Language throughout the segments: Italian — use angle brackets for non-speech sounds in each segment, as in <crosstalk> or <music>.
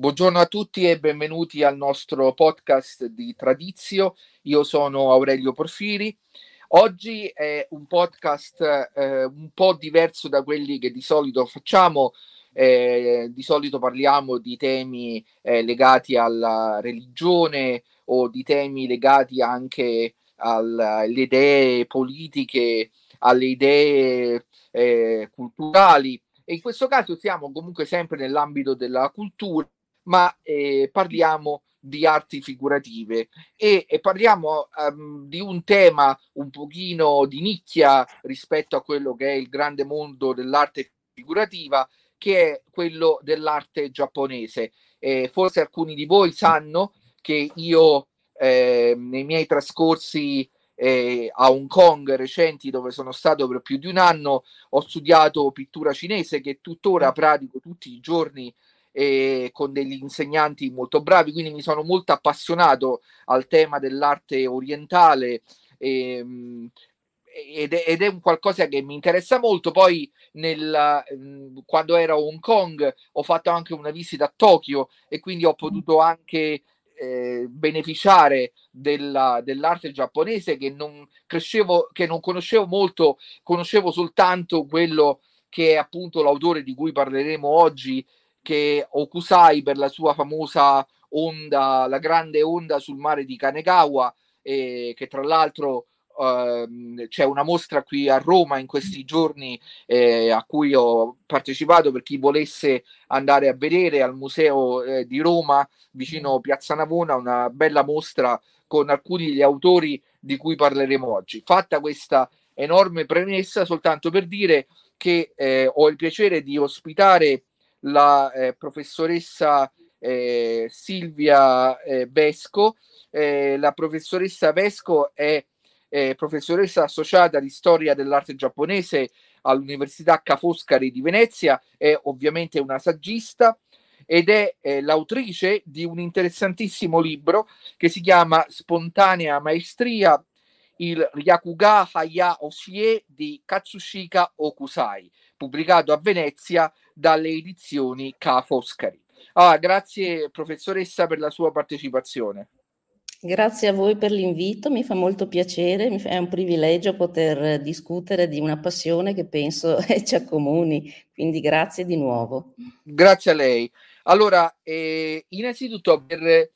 Buongiorno a tutti e benvenuti al nostro podcast di Tradizio. Io sono Aurelio Porfiri. Oggi è un podcast eh, un po' diverso da quelli che di solito facciamo. Eh, di solito parliamo di temi eh, legati alla religione o di temi legati anche alle idee politiche, alle idee eh, culturali. E in questo caso siamo comunque sempre nell'ambito della cultura ma eh, parliamo di arti figurative e, e parliamo um, di un tema un pochino di nicchia rispetto a quello che è il grande mondo dell'arte figurativa che è quello dell'arte giapponese. Eh, forse alcuni di voi sanno che io eh, nei miei trascorsi eh, a Hong Kong recenti dove sono stato per più di un anno ho studiato pittura cinese che tuttora pratico tutti i giorni eh, con degli insegnanti molto bravi, quindi mi sono molto appassionato al tema dell'arte orientale. Eh, ed è, ed è, un qualcosa che mi interessa molto. Poi, nel, quando ero a Hong Kong, ho fatto anche una visita a Tokyo e quindi ho potuto anche eh, beneficiare della, dell'arte giapponese che non crescevo, che non conoscevo molto, conoscevo soltanto quello che è appunto l'autore di cui parleremo oggi, che Okusai per la sua famosa onda, la grande onda sul mare di Kanegawa, eh, che tra l'altro Uh, c'è una mostra qui a Roma in questi giorni eh, a cui ho partecipato per chi volesse andare a vedere al museo eh, di Roma vicino Piazza Navona una bella mostra con alcuni degli autori di cui parleremo oggi. Fatta questa enorme premessa soltanto per dire che eh, ho il piacere di ospitare la eh, professoressa eh, Silvia eh, Vesco. Eh, la professoressa Vesco è eh, professoressa associata di storia dell'arte giapponese all'Università Ca' Foscari di Venezia, è ovviamente una saggista ed è eh, l'autrice di un interessantissimo libro che si chiama Spontanea Maestria, il Ryakuga Haya Oshie di Katsushika Okusai, pubblicato a Venezia dalle edizioni Ca' Foscari. Allora, grazie professoressa per la sua partecipazione. Grazie a voi per l'invito, mi fa molto piacere, è un privilegio poter discutere di una passione che penso <laughs> ci accomuni, quindi grazie di nuovo. Grazie a lei. Allora, eh, innanzitutto per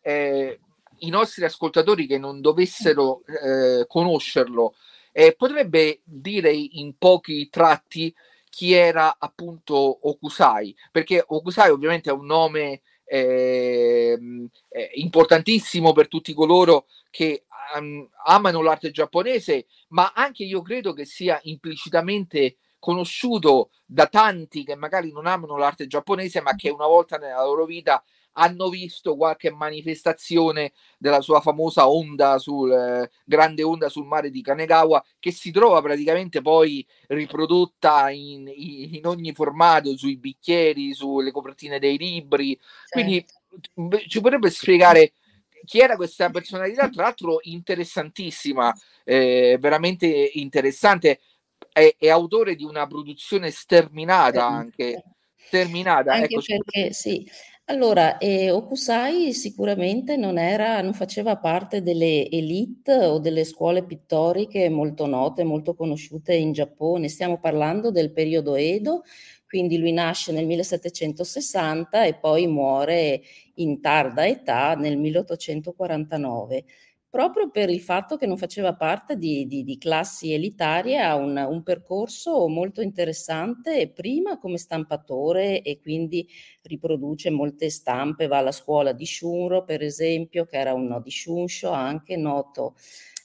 eh, i nostri ascoltatori che non dovessero eh, conoscerlo, eh, potrebbe dire in pochi tratti chi era appunto Okusai, perché Okusai ovviamente è un nome eh, importantissimo per tutti coloro che um, amano l'arte giapponese, ma anche io credo che sia implicitamente conosciuto da tanti che magari non amano l'arte giapponese, ma che una volta nella loro vita hanno visto qualche manifestazione della sua famosa onda sul eh, grande onda sul mare di Kanegawa che si trova praticamente poi riprodotta in, in ogni formato sui bicchieri, sulle copertine dei libri. Certo. Quindi ci potrebbe spiegare chi era questa personalità, tra l'altro interessantissima, eh, veramente interessante, è, è, autore di una produzione sterminata anche. Sterminata, anche ecco. perché sì, allora, eh, Okusai sicuramente non era non faceva parte delle élite o delle scuole pittoriche molto note, molto conosciute in Giappone. Stiamo parlando del periodo Edo, quindi lui nasce nel 1760 e poi muore in tarda età nel 1849 proprio per il fatto che non faceva parte di, di, di classi elitarie, ha un, un, percorso molto interessante, prima come stampatore e quindi riproduce molte stampe, va alla scuola di Shunro per esempio, che era uno di Shunsho, anche noto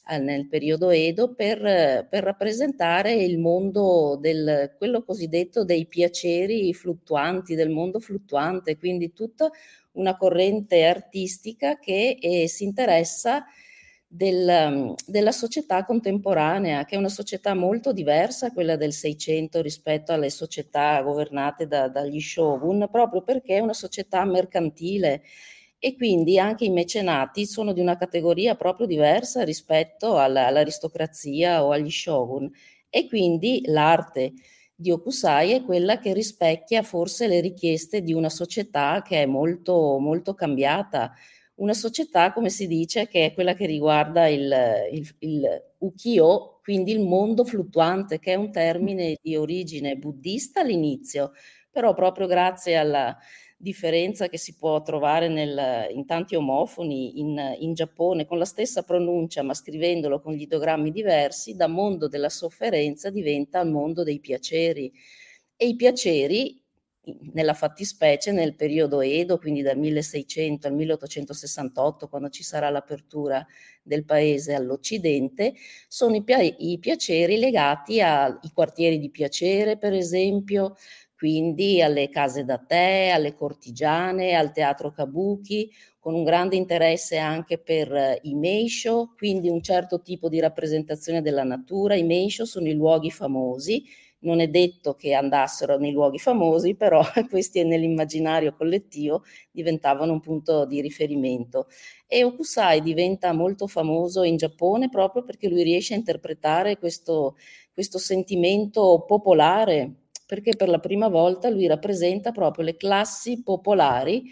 eh, nel periodo Edo, per, per rappresentare il mondo del, quello cosiddetto dei piaceri fluttuanti, del mondo fluttuante, quindi tutta una corrente artistica che eh, si interessa del, mm, della società contemporanea, che è una società molto diversa, quella del Seicento, rispetto alle società governate da, dagli shogun, proprio perché è una società mercantile e quindi anche i mecenati sono di una categoria proprio diversa rispetto alla, all'aristocrazia o agli shogun e quindi l'arte di Okusai è quella che rispecchia forse le richieste di una società che è molto, molto cambiata. Una società, come si dice, che è quella che riguarda il, il, il ukiyo, quindi il mondo fluttuante, che è un termine di origine buddista all'inizio, però proprio grazie alla differenza che si può trovare nel, in tanti omofoni in, in, Giappone con la stessa pronuncia ma scrivendolo con gli ideogrammi diversi, da mondo della sofferenza diventa mondo dei piaceri. E i piaceri, nella fattispecie nel periodo Edo, quindi dal 1600 al 1868, quando ci sarà l'apertura del paese all'Occidente, sono i, i piaceri legati ai quartieri di piacere, per esempio, quindi alle case da tè, alle cortigiane, al teatro kabuki, con un grande interesse anche per eh, i meisho, quindi un certo tipo di rappresentazione della natura. I meisho sono i luoghi famosi, non è detto che andassero nei luoghi famosi, però <laughs> questi nell'immaginario collettivo diventavano un punto di riferimento. E Okusai diventa molto famoso in Giappone proprio perché lui riesce a interpretare questo, questo sentimento popolare perché per la prima volta lui rappresenta proprio le classi popolari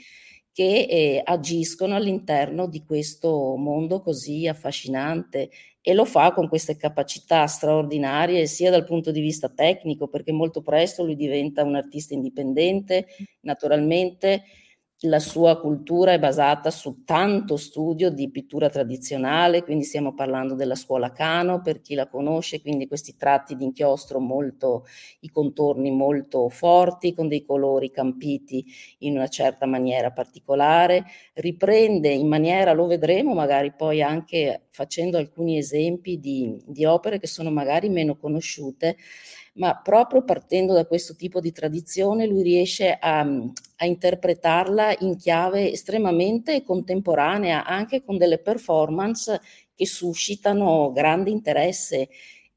che eh, agiscono all'interno di questo mondo così affascinante e lo fa con queste capacità straordinarie sia dal punto di vista tecnico perché molto presto lui diventa un artista indipendente, naturalmente la sua cultura è basata su tanto studio di pittura tradizionale, quindi stiamo parlando della scuola Cano, per chi la conosce, quindi questi tratti di inchiostro molto, i contorni molto forti, con dei colori campiti in una certa maniera particolare, riprende in maniera, lo vedremo magari poi anche facendo alcuni esempi di, di opere che sono magari meno conosciute, ma proprio partendo da questo tipo di tradizione lui riesce a, a interpretarla in chiave estremamente contemporanea, anche con delle performance che suscitano grande interesse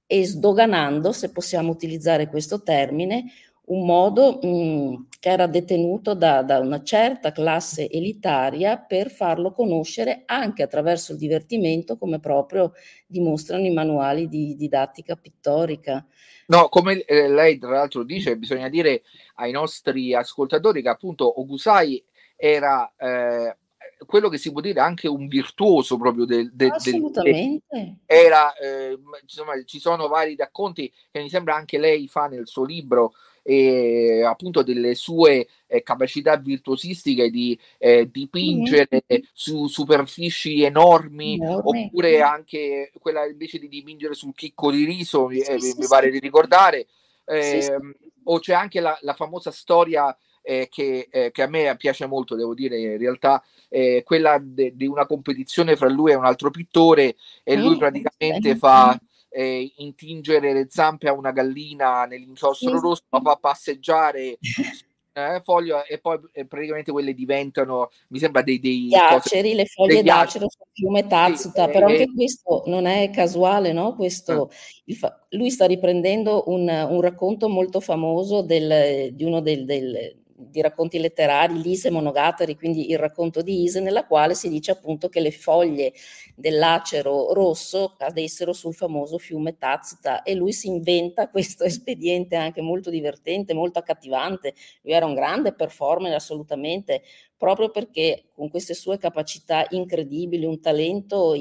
e sdoganando, se possiamo utilizzare questo termine, un modo mh, che era detenuto da, da, una certa classe elitaria per farlo conoscere anche attraverso il divertimento, come proprio dimostrano i manuali di didattica pittorica. No, come eh, lei tra l'altro dice, bisogna dire ai nostri ascoltatori che appunto Okusai era eh, quello che si può dire anche un virtuoso proprio del, del, Assolutamente. Del, era, eh, insomma, ci sono vari racconti che mi sembra anche lei fa nel suo libro e appunto delle sue eh, capacità virtuosistiche di eh, dipingere mm-hmm. su superfici enormi, enormi, oppure anche quella invece di dipingere sul chicco di riso, sì, eh, sì, mi, sì, pare di ricordare. Ehm, o c'è anche la, la famosa storia eh, che, eh, che, a me piace molto, devo dire, in realtà, eh, quella di una competizione fra lui e un altro pittore e lui praticamente fa eh, intingere le zampe a una gallina nell'inchiostro rosso, la fa passeggiare <laughs> eh, foglio e poi eh, praticamente quelle diventano, mi sembra, dei, dei aceri, cose, le foglie d'acero sul fiume Tazzuta, sì, però eh, anche questo non è casuale, no? Questo, eh. fa- lui sta riprendendo un, un, racconto molto famoso del, di uno del, del di racconti letterari, l'Ise Monogatari, quindi il racconto di Ise, nella quale si dice appunto che le foglie dell'acero rosso cadessero sul famoso fiume Tazita e lui si inventa <laughs> questo espediente anche molto divertente, molto accattivante. Lui era un grande performer assolutamente, proprio perché con queste sue capacità incredibili, un talento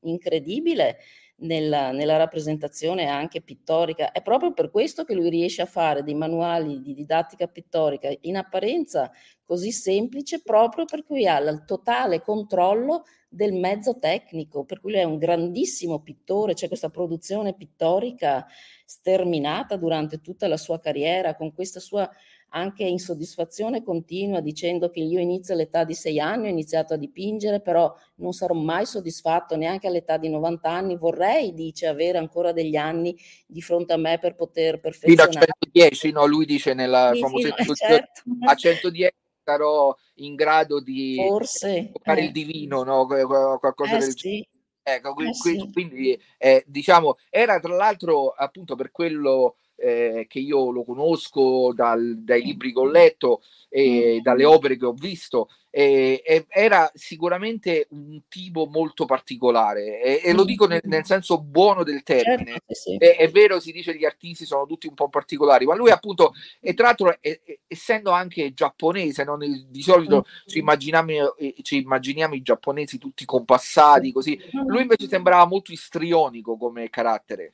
incredibile, nella, nella, rappresentazione anche pittorica. È proprio per questo che lui riesce a fare dei manuali di didattica pittorica in apparenza così semplice, proprio per cui ha il totale controllo del mezzo tecnico, per cui lui è un grandissimo pittore, c'è questa produzione pittorica sterminata durante tutta la sua carriera, con questa sua anche insoddisfazione continua dicendo che io inizio all'età di sei anni, ho iniziato a dipingere, però non sarò mai soddisfatto neanche all'età di 90 anni, vorrei, dice, avere ancora degli anni di fronte a me per poter perfezionare. Fino a 110, no? Lui dice nella sì, famosa sì, certo. a 110 sarò in grado di Forse, fare eh. il divino, no? qualcosa eh, del sì. Ecco, eh, quindi, sì. quindi eh, diciamo, era tra l'altro appunto per quello eh, che io lo conosco dal, dai libri che ho letto e dalle opere che ho visto. E, e era sicuramente un tipo molto particolare e, e lo dico nel, nel, senso buono del termine. Certo, sì. è, è, vero, si dice che gli artisti sono tutti un po' particolari, ma lui appunto, e tra l'altro essendo anche giapponese, non, di solito ci immaginiamo, ci immaginiamo i giapponesi tutti compassati così, lui invece sembrava molto istrionico come carattere.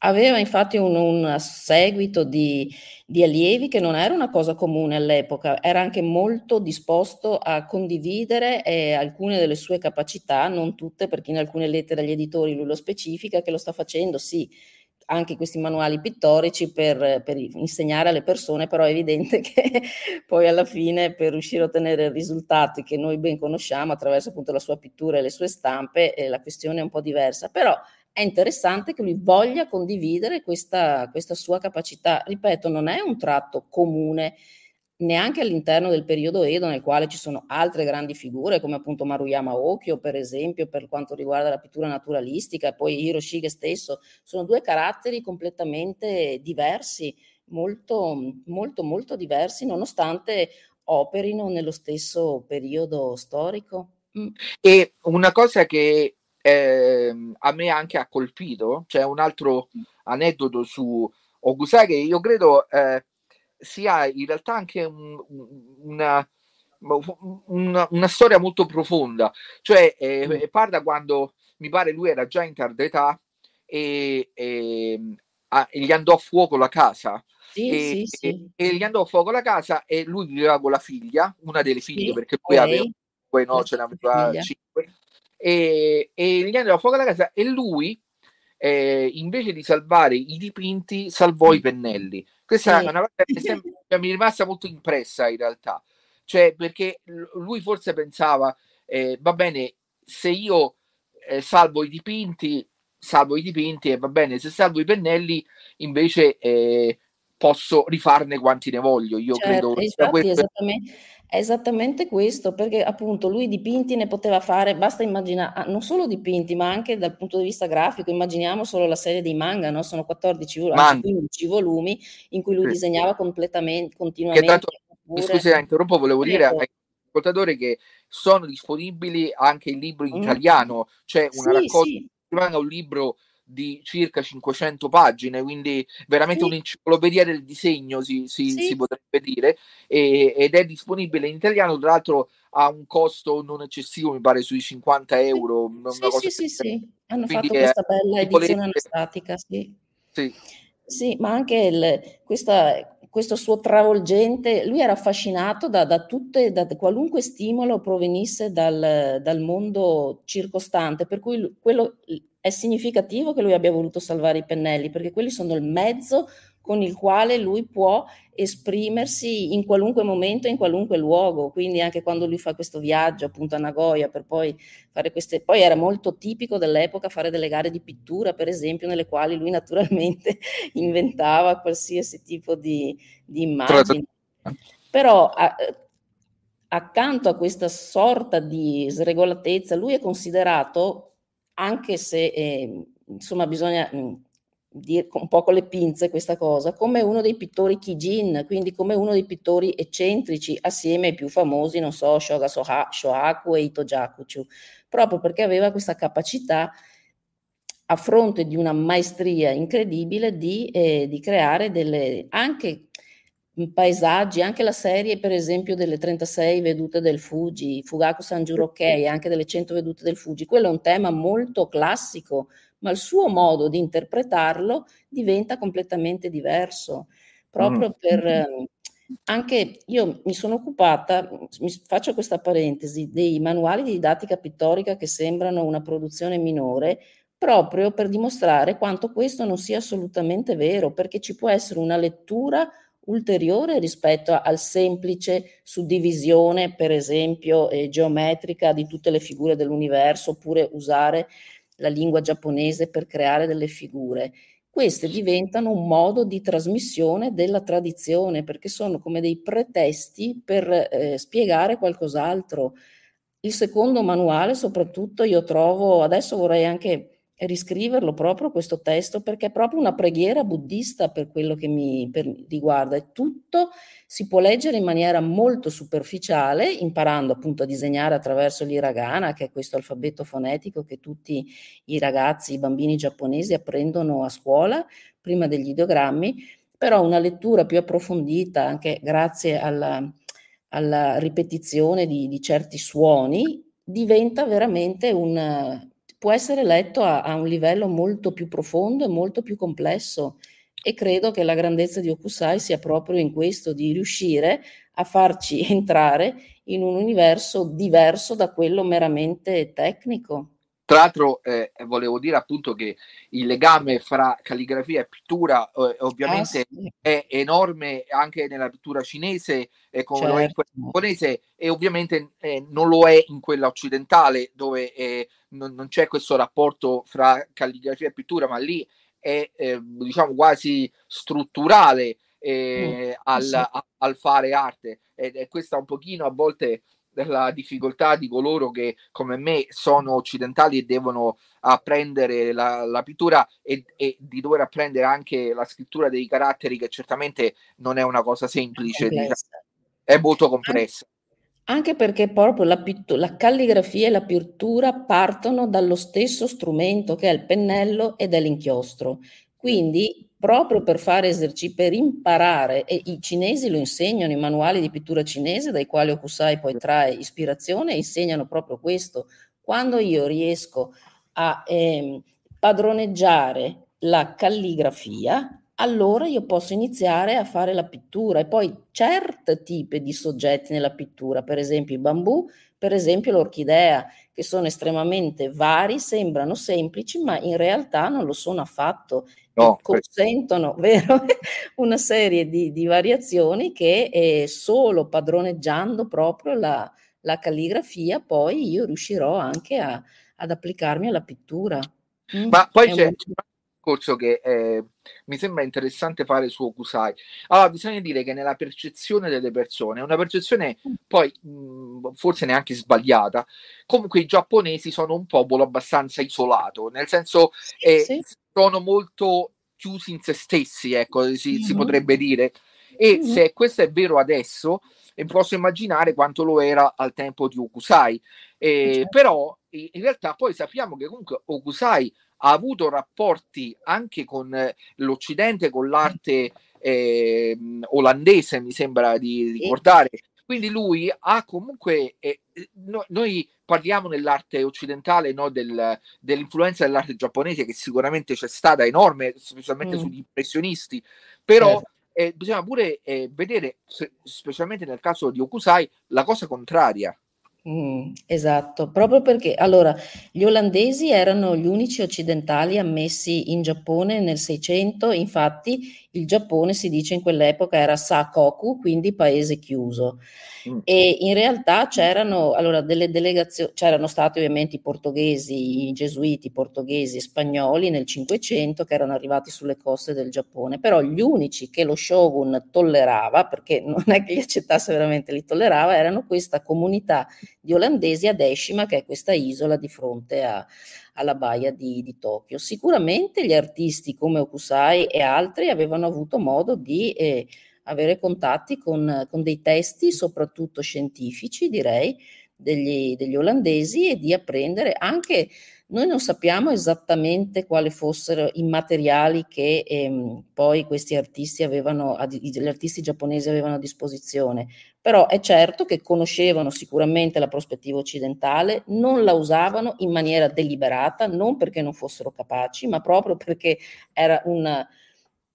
Aveva infatti un, un seguito di, di, allievi che non era una cosa comune all'epoca, era anche molto disposto a condividere eh, alcune delle sue capacità, non tutte, perché in alcune lettere agli editori lui lo specifica, che lo sta facendo, sì, anche questi manuali pittorici per, per, insegnare alle persone, però è evidente <laughs> che poi alla fine per riuscire a ottenere risultati che noi ben conosciamo attraverso appunto la sua pittura e le sue stampe, eh, la questione è un po' diversa. Però è interessante che lui voglia condividere questa, questa sua capacità. Ripeto, non è un tratto comune neanche all'interno del periodo Edo, nel quale ci sono altre grandi figure, come appunto Maruyama Okyo, per esempio, per quanto riguarda la pittura naturalistica, poi Hiroshige stesso, sono due caratteri completamente diversi, molto, molto, molto diversi, nonostante operino nello stesso periodo storico. Mm. E una cosa che eh, a me anche ha colpito. C'è un altro aneddoto su Okusai che io credo eh, sia in realtà anche un, una, una, una, storia molto profonda. Cioè, eh, mm. parla quando mi pare lui era già in tarda età e, e, a, e gli andò a fuoco la casa. Sì, e, sì, sì. e, gli andò a fuoco la casa e lui viveva con la figlia, una delle figlie, perché poi aveva poi no, ce n'aveva cinque e, e gli andò a fuoco la casa e lui eh, invece di salvare i dipinti salvò i pennelli. Questa sì. è una cosa che sempre, mi è rimasta molto impressa in realtà. Cioè perché lui forse pensava eh, va bene se io eh, salvo i dipinti salvo i dipinti e va bene se salvo i pennelli invece eh, posso rifarne quanti ne voglio. Io certo, credo infatti, esattamente è esattamente questo, perché appunto lui dipinti ne poteva fare, basta immaginare, ah, non solo dipinti, ma anche dal punto di vista grafico, immaginiamo solo la serie dei manga, no? sono 14 volumi, 15 volumi in cui lui sì. disegnava completamente, continuamente. Tanto, mi scusi, interrompo, volevo dire ai ascoltatori che sono disponibili anche il libro in mm. italiano, cioè una sì, raccolta, sì. un libro di circa 500 pagine, quindi veramente sì. un'enciclopedia del disegno si, si, sì. si potrebbe dire, e, ed è disponibile in italiano, tra l'altro a un costo non eccessivo, mi pare sui 50 euro. Sì, sì, sì, sì, hanno quindi fatto questa bella edizione anastatica, sì. Sì. Sì, ma anche il, questa, questo suo travolgente, lui era affascinato da, da, tutte, da qualunque stimolo provenisse dal, dal mondo circostante, per cui quello è significativo che lui abbia voluto salvare i pennelli, perché quelli sono il mezzo con il quale lui può esprimersi in qualunque momento, in qualunque luogo. Quindi anche quando lui fa questo viaggio appunto a Nagoya per poi fare queste... Poi era molto tipico dell'epoca fare delle gare di pittura, per esempio, nelle quali lui naturalmente <laughs> inventava qualsiasi tipo di, di immagini. Però a, accanto a questa sorta di sregolatezza, lui è considerato anche se eh, insomma bisogna mh, mhmm, dire un po' con le pinze questa cosa, come uno dei pittori Kijin, quindi come uno dei pittori eccentrici assieme ai più famosi, non so, Shoga Soha, Shohaku e Ito Jakuchu, proprio perché aveva questa capacità a fronte di una maestria incredibile di, eh, di creare delle anche paesaggi, anche la serie per esempio delle 36 vedute del Fuji, Fugaku Sanjurokei, anche delle 100 vedute del Fuji, quello è un tema molto classico, ma il suo modo di interpretarlo diventa completamente diverso, proprio mm. per... Ehm, anche io mi sono occupata, faccio questa parentesi, dei manuali di didattica pittorica che sembrano una produzione minore, proprio per dimostrare quanto questo non sia assolutamente vero, perché ci può essere una lettura ulteriore rispetto al semplice suddivisione, per esempio, eh, geometrica di tutte le figure dell'universo, oppure usare la lingua giapponese per creare delle figure. Queste diventano un modo di trasmissione della tradizione, perché sono come dei pretesti per eh, spiegare qualcos'altro. Il secondo manuale, soprattutto, io trovo, adesso vorrei anche riscriverlo proprio questo testo perché è proprio una preghiera buddista per quello che mi per, riguarda. E tutto si può leggere in maniera molto superficiale imparando appunto a disegnare attraverso l'hiragana che è questo alfabeto fonetico che tutti i ragazzi, i bambini giapponesi apprendono a scuola prima degli ideogrammi però una lettura più approfondita anche grazie alla, alla ripetizione di, di certi suoni diventa veramente un può essere letto a, a, un livello molto più profondo e molto più complesso e credo che la grandezza di Okusai sia proprio in questo, di riuscire a farci <laughs> entrare in un universo diverso da quello meramente tecnico. Tra l'altro eh, volevo dire appunto che il legame fra calligrafia e pittura eh, ovviamente ah, sì. è enorme anche nella pittura cinese eh, come certo. lo è in quella giapponese e ovviamente eh, non lo è in quella occidentale dove eh, non, non, c'è questo rapporto fra calligrafia e pittura ma lì è eh, diciamo quasi strutturale mm, al, sì. a, al, fare arte ed è questa un pochino a volte della difficoltà di coloro che come me sono occidentali e devono apprendere la, la pittura e, e, di dover apprendere anche la scrittura dei caratteri che certamente non è una cosa semplice, diciamo, è molto complessa. Anche perché proprio la, pittura, la calligrafia e la pittura partono dallo stesso strumento che è il pennello ed è l'inchiostro. Quindi proprio per fare esercizi, per imparare, e i cinesi lo insegnano, i manuali di pittura cinese dai quali Okusai poi trae ispirazione, insegnano proprio questo. Quando io riesco a eh, padroneggiare la calligrafia, allora io posso iniziare a fare la pittura e poi certi tipi di soggetti nella pittura, per esempio i bambù, per esempio l'orchidea, che sono estremamente vari, sembrano semplici, ma in realtà non lo sono affatto no, consentono <laughs> vero? una serie di, di variazioni che eh, solo padroneggiando proprio la, la, calligrafia poi io riuscirò anche a, ad applicarmi alla pittura. Mm? Ma poi c'è un discorso che eh, mi sembra interessante fare su Okusai. Allora, bisogna dire che nella percezione delle persone, una percezione mm. poi mh, mm, forse neanche sbagliata, comunque i giapponesi sono un popolo abbastanza isolato, nel senso eh, sì sono molto chiusi in se stessi, ecco, si, mm-hmm. si potrebbe dire. E mm-hmm. se questo è vero adesso, posso immaginare quanto lo era al tempo di Okusai. Eh, certo. Però in realtà poi sappiamo che comunque Okusai ha avuto rapporti anche con l'Occidente, con l'arte eh, olandese, mi sembra di ricordare. Quindi lui ha comunque, eh, no, noi parliamo nell'arte occidentale no, del, dell'influenza dell'arte giapponese che sicuramente c'è stata enorme, specialmente mm. sugli impressionisti, però certo. eh, bisogna pure eh, vedere, se, specialmente nel caso di Okusai, la cosa contraria. Mm, esatto, proprio perché allora gli olandesi erano gli unici occidentali ammessi in Giappone nel 600, infatti il Giappone si dice in quell'epoca era Sakoku, quindi paese chiuso. Mm. E in realtà c'erano, allora, delle delegazioni, c'erano stati ovviamente i portoghesi, i gesuiti portoghesi e spagnoli nel Cinquecento che erano arrivati sulle coste del Giappone, però gli unici che lo shogun tollerava, perché non è che li accettasse veramente, li tollerava, erano questa comunità di olandesi ad Eshima, che è questa isola di fronte a, alla baia di, di, Tokyo. Sicuramente gli artisti come Okusai e altri avevano avuto modo di eh, avere contatti con, con, dei testi, soprattutto scientifici, direi, degli, degli olandesi e di apprendere anche noi non sappiamo esattamente quali fossero i materiali che ehm, poi questi artisti avevano, gli artisti giapponesi avevano a disposizione, però è certo che conoscevano sicuramente la prospettiva occidentale, non la usavano in maniera deliberata, non perché non fossero capaci, ma proprio perché era una,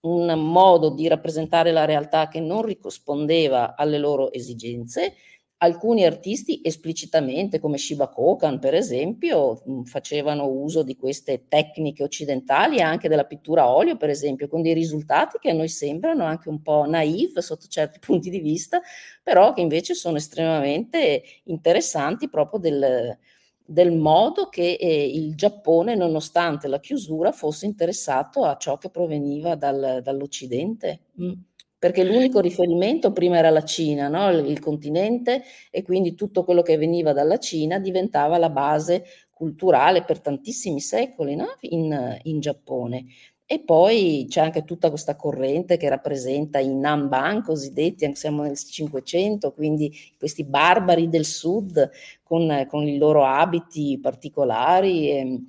un modo di rappresentare la realtà che non rispondeva alle loro esigenze Alcuni artisti esplicitamente, come Shiba Kokan per esempio, mm, facevano uso di queste tecniche occidentali anche della pittura a olio, per esempio, con dei risultati che a noi sembrano anche un po' naive sotto certi <laughs> punti di vista, però che invece sono estremamente interessanti proprio del, del modo che eh, il Giappone, nonostante la chiusura, fosse interessato a ciò che proveniva dal, dall'Occidente. Mm perché l'unico riferimento prima era la Cina, no? il, il continente, e quindi tutto quello che veniva dalla Cina diventava la base culturale per tantissimi secoli no? in, in Giappone. E poi c'è anche tutta questa corrente che rappresenta i Namban cosiddetti, anche siamo nel 500, quindi questi barbari del sud con, con i loro abiti particolari e,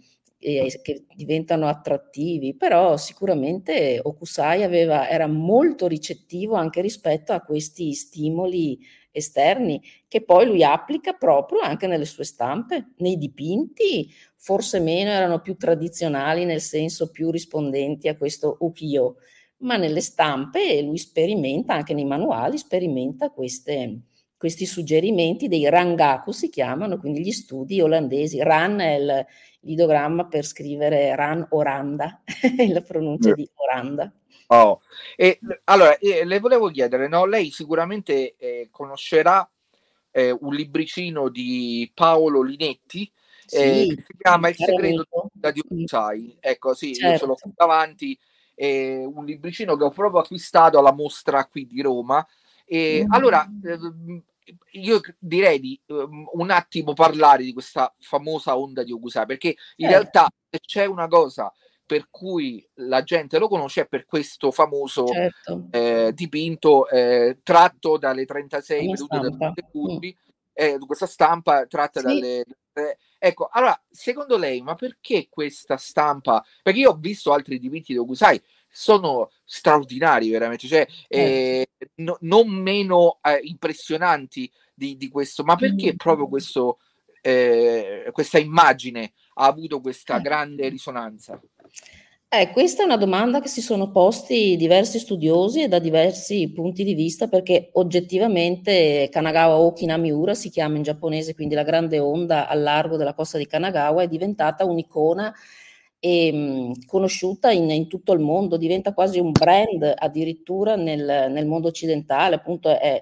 e che diventano attrattivi, però sicuramente Okusai aveva, era molto ricettivo anche rispetto a questi stimoli esterni che poi lui applica proprio anche nelle sue stampe, nei dipinti forse meno erano più tradizionali nel senso più rispondenti a questo ukiyo, ma nelle stampe lui sperimenta, anche nei manuali, sperimenta queste, questi suggerimenti dei rangaku si chiamano, quindi gli studi olandesi. Ran è il, l'idogramma per scrivere ran oranda, <laughs> la pronuncia di oranda. Oh. E, allora, eh, le volevo chiedere, no? lei sicuramente eh, conoscerà eh, un libricino di Paolo Linetti sì, che si chiama Il segreto di Unsai. Ecco, sì, certo. io ce l'ho qui davanti, un libricino che ho proprio acquistato alla mostra qui di Roma. E, mm. Allora, io direi di um, un attimo parlare di questa famosa onda di Okusai, perché in certo. realtà c'è una cosa per cui la gente lo conosce è per questo famoso certo. eh, dipinto eh, tratto dalle 36 vedute del Curvi, mm. eh, questa stampa tratta sì. dalle... Eh, ecco, allora, secondo lei, ma perché questa stampa? Perché io ho visto altri dipinti di Okusai, sono straordinari veramente, cioè eh, no, non meno eh, impressionanti di, di, questo, ma perché proprio questo, eh, questa immagine ha avuto questa eh. grande risonanza? Eh, questa è una domanda che si sono posti diversi studiosi e da diversi punti di vista perché oggettivamente Kanagawa Okinamiura si chiama in giapponese, quindi la grande onda al largo della costa di Kanagawa è diventata un'icona e, mh, conosciuta in, in, tutto il mondo, diventa quasi un brand addirittura nel, nel mondo occidentale, appunto è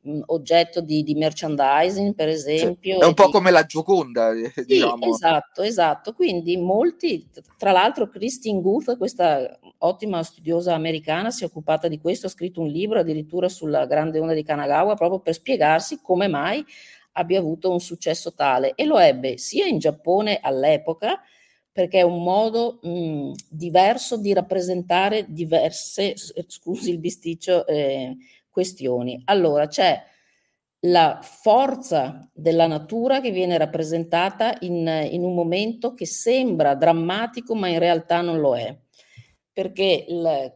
mh, oggetto di, di, merchandising, per esempio. È un po' di... come la Gioconda, eh, sì, diciamo. Esatto, esatto. Quindi molti, tra l'altro Christine Guth, questa ottima studiosa americana, si è occupata di questo, ha scritto un libro addirittura sulla grande onda di Kanagawa proprio per spiegarsi come mai abbia avuto un successo tale e lo ebbe sia in Giappone all'epoca, perché è un modo mh, diverso di rappresentare diverse, scusi il bisticcio, eh, questioni. Allora, c'è la forza della natura che viene rappresentata in, in, un momento che sembra drammatico, ma in realtà non lo è. Perché il,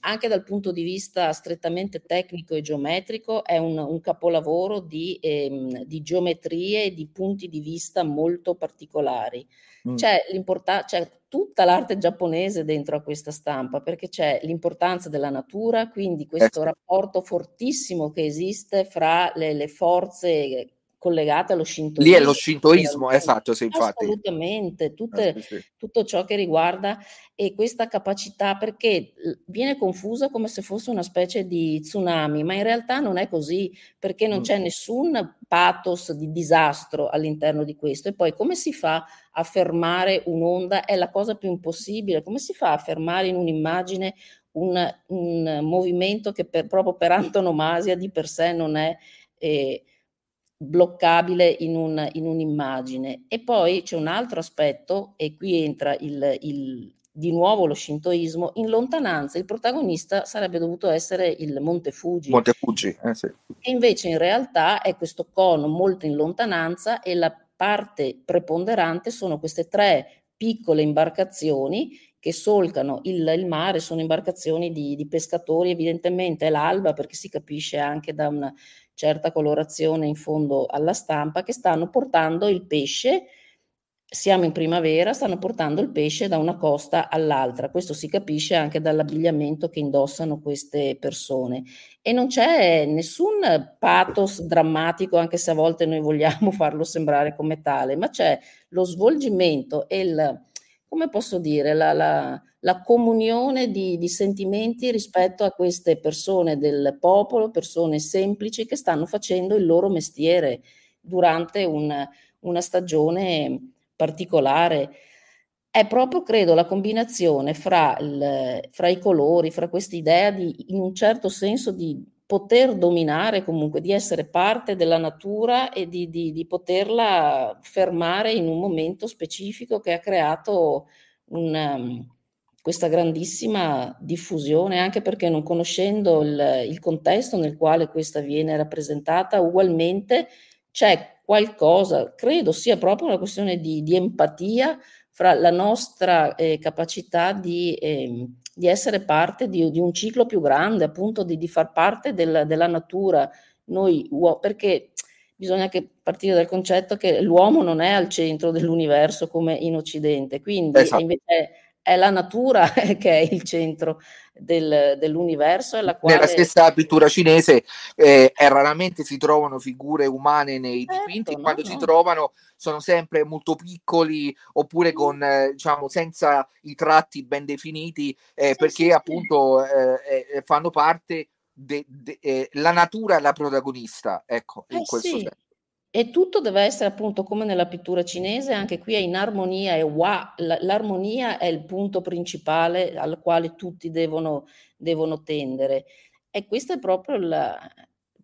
anche dal punto di vista strettamente tecnico e geometrico è un, un capolavoro di, ehm, di geometrie e di punti di vista molto particolari. Mm. C'è, c'è tutta l'arte giapponese dentro a questa stampa, perché c'è l'importanza della natura, quindi questo eh. rapporto fortissimo che esiste fra le, le forze collegate allo shintoismo. Lì è lo shintoismo, esatto, sì, infatti. Assolutamente, tutte, ah, sì, sì. tutto ciò che riguarda e questa capacità, perché viene confusa come se fosse una specie di tsunami, ma in realtà non è così, perché non mm. c'è nessun pathos di disastro all'interno di questo. E poi come si fa a fermare un'onda? È la cosa più impossibile. Come si fa a fermare in un'immagine un, un movimento che per, proprio per <laughs> antonomasia di per sé non è... Eh, bloccabile in, un, in, un'immagine. E poi c'è un altro aspetto, e qui entra il, il, di nuovo lo shintoismo, in lontananza il protagonista sarebbe dovuto essere il Monte Fuji. Monte Fuji, eh sì. E invece in realtà è questo cono molto in lontananza e la parte preponderante sono queste tre piccole imbarcazioni che solcano il, il mare, sono imbarcazioni di, di, pescatori, evidentemente è l'alba perché si capisce anche da una certa colorazione in fondo alla stampa, che stanno portando il pesce, siamo in primavera, stanno portando il pesce da una costa all'altra. Questo si capisce anche dall'abbigliamento che indossano queste persone. E non c'è nessun pathos drammatico, anche se a volte noi vogliamo <laughs> farlo sembrare come tale, ma c'è lo svolgimento e il, come posso dire, la, la la comunione di, di, sentimenti rispetto a queste persone del popolo, persone semplici che stanno facendo il loro mestiere durante un, una stagione particolare. È proprio, credo, la combinazione fra, il, fra i colori, fra questa idea di, in un certo senso, di poter dominare comunque, di essere parte della natura e di, di, di poterla fermare in un momento specifico che ha creato una, um, questa grandissima diffusione, anche perché non conoscendo il, il contesto nel quale questa viene rappresentata, ugualmente c'è qualcosa, credo sia proprio una questione di, di empatia fra la nostra eh, capacità di, eh, di, essere parte di, di, un ciclo più grande, appunto di, di far parte del, della natura, noi, perché bisogna anche partire dal concetto che l'uomo non è al centro dell'universo come in Occidente, quindi esatto. invece è la natura <laughs> che è il centro del, dell'universo. Quale... Nella stessa pittura cinese eh, raramente si trovano figure umane nei certo, dipinti, no, quando no. si trovano sono sempre molto piccoli oppure con, eh, diciamo, senza i tratti ben definiti, eh, sì, perché sì, appunto eh, eh, fanno parte della de, eh, natura la protagonista, ecco, in questo sì. senso. E tutto deve essere appunto come nella pittura cinese, anche qui è in armonia e wa, l'armonia è il punto principale al quale tutti devono, devono tendere. E questo è proprio la,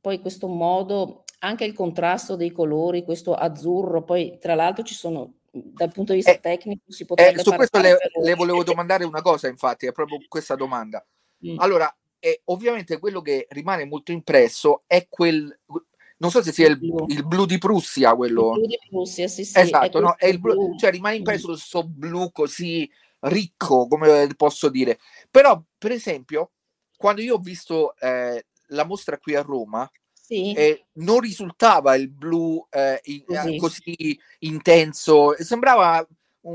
poi questo modo, anche il contrasto dei colori, questo azzurro, poi tra l'altro ci sono dal punto di vista eh, tecnico si potrebbe eh, su questo le, le, <laughs> volevo domandare una cosa infatti è proprio questa domanda mm. allora eh, ovviamente quello che rimane molto impresso è quel non so se sia il, il blu di Prussia quello. Il blu di Prussia, sì, sì. Esatto, è no? è il blu, blu. cioè rimane impresso questo blu così ricco, come posso dire. Però, per esempio, quando io ho visto eh, la mostra qui a Roma, sì. eh, non risultava il blu eh, in, così. così intenso, sembrava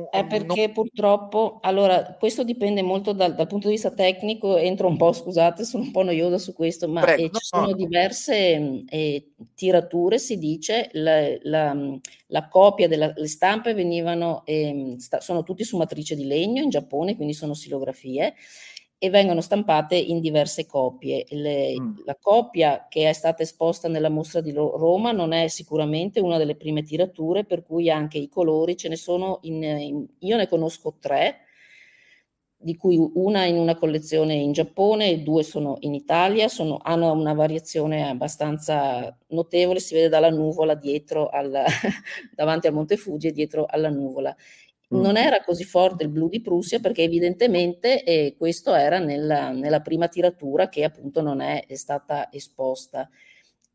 è perché non... purtroppo, allora, questo dipende molto dal, dal, punto di vista tecnico, entro un po', scusate, sono un po' noiosa su questo, ma Prego, eh, no, ci sono no. diverse eh, tirature, si dice, la, la, la copia delle stampe venivano, eh, sta, sono tutti su matrice di legno in Giappone, quindi sono silografie, e vengono stampate in diverse copie. Le, mm. La copia che è stata esposta nella mostra di Roma non è sicuramente una delle prime tirature, per cui anche i colori ce ne sono, in, in, io ne conosco tre, di cui una in una collezione in Giappone e due sono in Italia, sono, hanno una variazione abbastanza notevole, si vede dalla nuvola dietro al, <laughs> davanti al Monte Fuji e dietro alla nuvola non era così forte il blu di Prussia perché evidentemente eh, questo era nella, nella, prima tiratura che appunto non è, è stata esposta.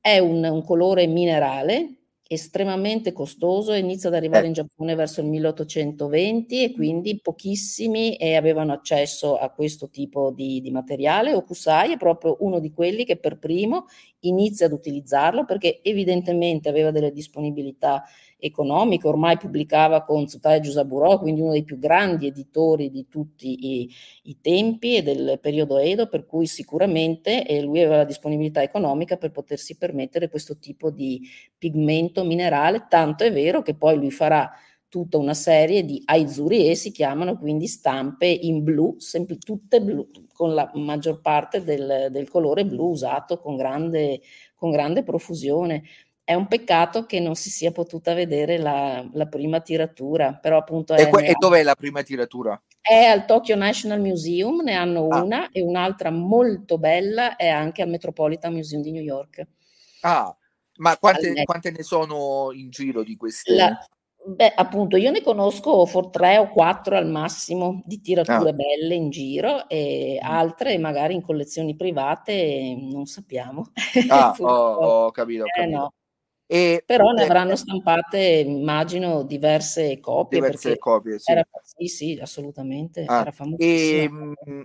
È un, un, colore minerale estremamente costoso, inizia ad arrivare eh. in Giappone verso il 1820 e quindi pochissimi eh, avevano accesso a questo tipo di, di materiale. Okusai è proprio uno di quelli che per primo inizia ad utilizzarlo perché evidentemente aveva delle disponibilità economico, ormai pubblicava con Tsutai Giusaburo, quindi uno dei più grandi editori di tutti i, i tempi e del periodo Edo, per cui sicuramente eh, lui aveva la disponibilità economica per potersi permettere questo tipo di pigmento minerale, tanto è vero che poi lui farà tutta una serie di aizuri e si chiamano quindi stampe in blu, sempre tutte blu, con la maggior parte del, del colore blu usato con grande, con grande profusione. È un peccato che non si sia potuta vedere la, la prima tiratura, però appunto... E, que- e dov'è la prima tiratura? È al Tokyo National Museum, ne hanno ah. una e un'altra molto bella è anche al Metropolitan Museum di New York. Ah, ma quante, quante ne sono in giro di queste? La, beh, appunto, io ne conosco for tre o quattro al massimo di tirature ah. belle in giro e mm. altre magari in collezioni private non sappiamo. <laughs> Ah, ho, ho, capito, ho eh, capito. No. E, Però ne eh, avranno stampate, immagino, diverse copie. Diverse copie, sì. Era, sì, sì, assolutamente. Ah, era famosissimo. E, mm,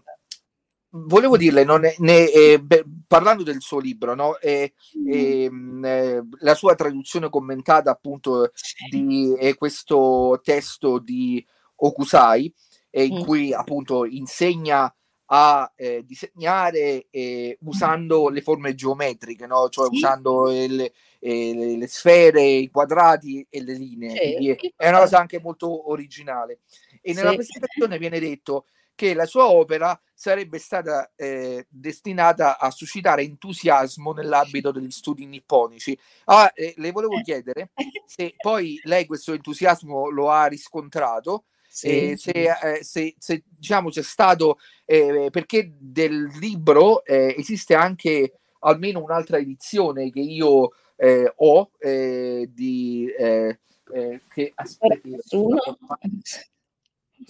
volevo dirle, è, ne, eh, beh, parlando del suo libro, no, eh, mm. eh, la sua traduzione commentata appunto di questo testo di Okusai, in mm. cui appunto insegna a eh, disegnare eh, usando le forme geometriche, no? cioè sì. usando le, le, le, sfere, i quadrati e le linee. Sì. È una cosa anche molto originale. E nella sì. presentazione viene detto che la sua opera sarebbe stata eh, destinata a suscitare entusiasmo nell'ambito degli studi nipponici. Ah, eh, le volevo eh. chiedere <laughs> se poi lei questo entusiasmo lo ha riscontrato sì. Eh, se, eh, se, se, diciamo c'è stato eh, perché del libro eh, esiste anche almeno un'altra edizione che io eh, ho eh, di eh, eh che aspetti,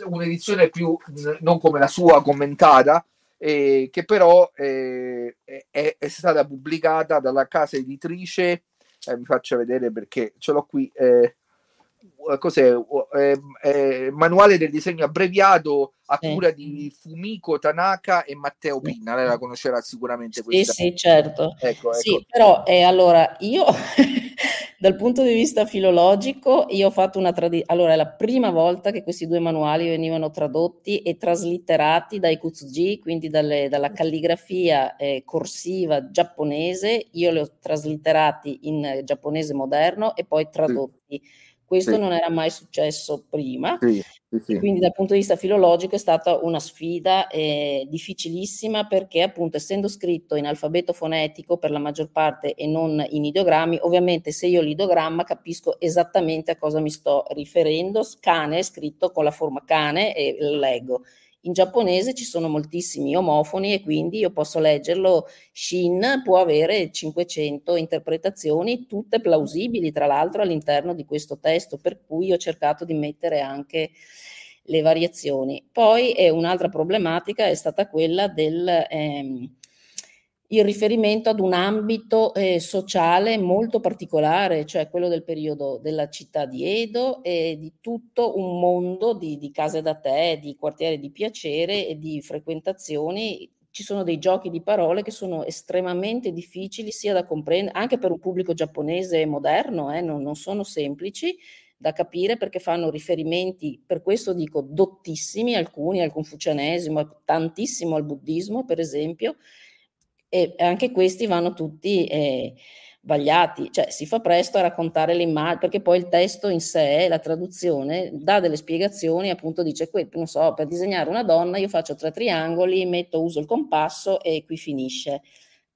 un'edizione più non come la sua commentata eh, che però eh, è, è, stata pubblicata dalla casa editrice eh, mi faccio vedere perché ce l'ho qui eh, cos'è eh, eh, manuale del disegno abbreviato a cura di Fumiko Tanaka e Matteo Pinna lei la conoscerà sicuramente questa. sì sì certo ecco, ecco. Sì, però allora io <laughs> dal punto di vista filologico, io ho fatto una tradizione. Allora, è la prima volta che questi due manuali venivano tradotti e traslitterati dai Kutsuji, quindi dalle, dalla calligrafia eh, corsiva giapponese. Io li ho traslitterati in giapponese moderno e poi tradotti. Sì questo sì. non era mai successo prima, sì, sì, quindi dal punto di vista filologico è stata una sfida eh, difficilissima perché appunto essendo scritto in alfabeto fonetico per la maggior parte e non in ideogrammi, ovviamente se io l'ideogramma capisco esattamente a cosa mi sto riferendo, cane è scritto con la forma cane e leggo in giapponese ci sono moltissimi omofoni e quindi io posso leggerlo. Shin può avere 500 interpretazioni, tutte plausibili tra l'altro all'interno di questo testo, per cui ho cercato di mettere anche le variazioni. Poi eh, un'altra problematica è stata quella del... Ehm, il riferimento ad un ambito eh, sociale molto particolare, cioè quello del periodo della città di Edo e di tutto un mondo di, di case da tè, di quartieri di piacere e di frequentazioni. Ci sono dei giochi di parole che sono estremamente difficili sia da comprendere, anche per un pubblico giapponese moderno, eh, non, non sono semplici da capire perché fanno riferimenti, per questo dico dottissimi, alcuni al confucianesimo, tantissimo al buddismo, per esempio, e anche questi vanno tutti eh, vagliati, cioè si fa presto a raccontare l'immagine, perché poi il testo in sé, la traduzione, dà delle spiegazioni, appunto dice, non so, per disegnare una donna io faccio tre triangoli, metto, uso il compasso e qui finisce.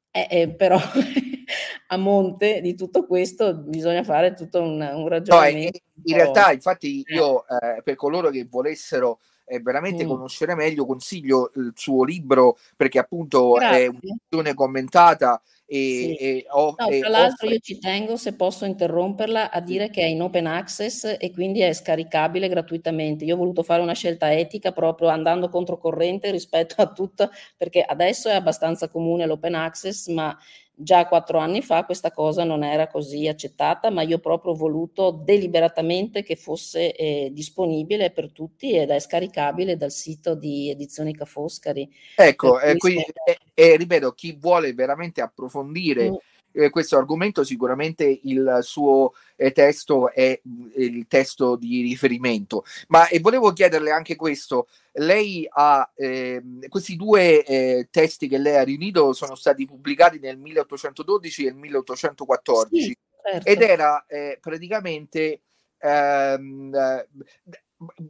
Eh, eh, però <laughs> a monte di tutto questo bisogna fare tutto un, un ragionamento. No, in realtà, infatti, io eh, per coloro che volessero eh, veramente mm. conoscere meglio, consiglio il suo libro perché appunto Grazie. è un'edizione commentata e, sì. e, oh, no, tra l'altro io ci tengo, se posso interromperla, a dire che è in open access e quindi è scaricabile gratuitamente. Io ho voluto fare una scelta etica proprio andando controcorrente rispetto a tutto, perché adesso è abbastanza comune l'open access, ma Già quattro anni fa questa cosa non era così accettata, ma io proprio ho voluto deliberatamente che fosse eh, disponibile per tutti ed è scaricabile dal sito di Edizioni Ca' Foscari. Ecco, eh, quindi, e, e, ripeto, chi vuole veramente approfondire mm eh, questo argomento sicuramente il suo eh, testo è mm, il testo di riferimento. Ma e volevo chiederle anche questo, lei ha eh, questi due eh, testi che lei ha riunito sono stati pubblicati nel 1812 e nel 1814 sì, certo. ed era eh, praticamente ehm, eh,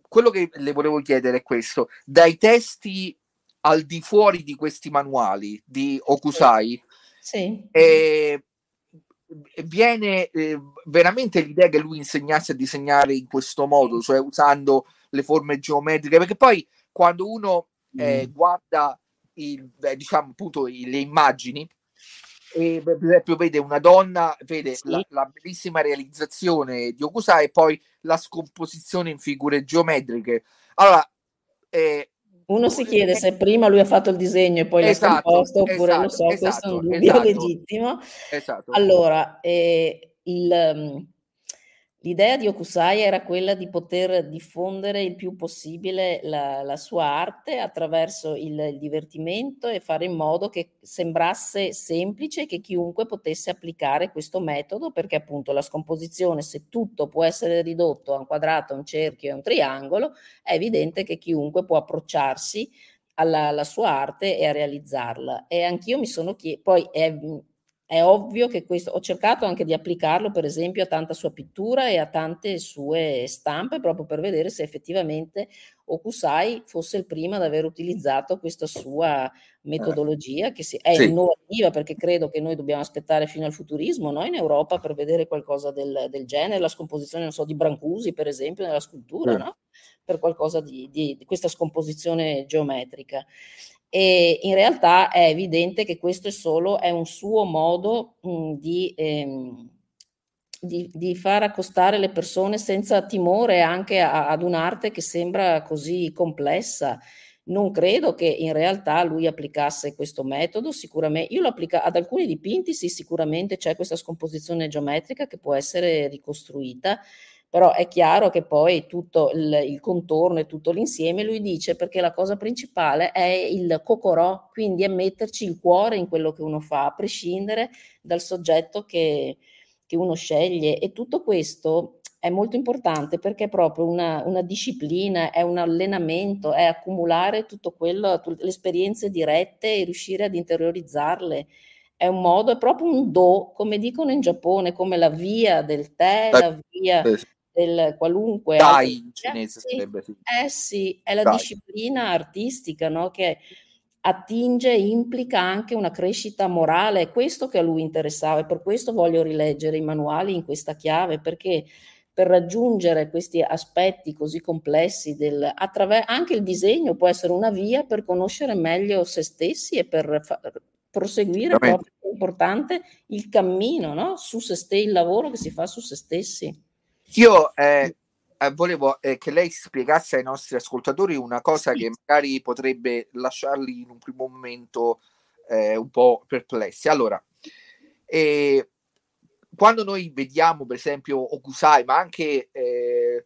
quello che le volevo chiedere è questo, dai testi al di fuori di questi manuali di Okusai, sì. E viene eh, veramente l'idea che lui insegnasse a disegnare in questo modo, cioè usando le forme geometriche, perché poi quando uno eh, mm. guarda il, eh, diciamo appunto le immagini, e per esempio vede una donna, vede sì. la, la, bellissima realizzazione di Okusai e poi la scomposizione in figure geometriche. Allora, eh, uno si chiede se prima lui ha fatto il disegno e poi esatto, l'ha composto oppure esatto, lo so, esatto, questo è un dubbio esatto, legittimo. Esatto. Allora, eh, il, L'idea di Okusai era quella di poter diffondere il più possibile la, la sua arte attraverso il, il, divertimento e fare in modo che sembrasse semplice che chiunque potesse applicare questo metodo, perché appunto la scomposizione, se tutto può essere ridotto a un quadrato, a un cerchio e a un triangolo, è evidente che chiunque può approcciarsi alla, alla sua arte e a realizzarla. E anch'io mi sono chiesto, poi è è ovvio che questo, ho cercato anche di applicarlo per esempio a tanta sua pittura e a tante sue stampe proprio per vedere se effettivamente Okusai fosse il primo ad aver utilizzato questa sua metodologia che è sì. innovativa perché credo che noi dobbiamo aspettare fino al futurismo no? in Europa per vedere qualcosa del, del, genere, la scomposizione non so, di Brancusi per esempio nella scultura, sì. no? per qualcosa di, di, di questa scomposizione geometrica. E in realtà è evidente che questo è solo è un suo modo mh, di, ehm, di, di, far accostare le persone senza timore anche a, ad un'arte che sembra così complessa. Non credo che in realtà lui applicasse questo metodo, sicuramente io lo applico ad alcuni dipinti, sì, sicuramente c'è questa scomposizione geometrica che può essere ricostruita, però è chiaro che poi tutto il, il, contorno e tutto l'insieme, lui dice perché la cosa principale è il cocorò, quindi è metterci il cuore in quello che uno fa, a prescindere dal soggetto che, che uno sceglie e tutto questo è molto importante perché è proprio una, una, disciplina, è un allenamento, è accumulare tutto quello, tutte le esperienze dirette e riuscire ad interiorizzarle. È un modo, è proprio un do, come dicono in Giappone, come la via del tè, la via del qualunque Dai in cinese eh, sarebbe sì. Eh sì, è la Dai. disciplina artistica, no? Che attinge, implica anche una crescita morale, è questo che a lui interessava e per questo voglio rileggere i manuali in questa chiave, perché per raggiungere questi aspetti così complessi del, attraver- anche il disegno può essere una via per conoscere meglio se stessi e per fa- proseguire proprio importante il cammino no? su se stessi, il lavoro che si fa su se stessi. Io eh, eh, volevo eh, che lei spiegasse ai nostri ascoltatori una cosa sì. che magari potrebbe lasciarli in un primo momento eh, un po' perplessi. Allora, eh, quando noi vediamo per esempio Okusai, ma anche eh,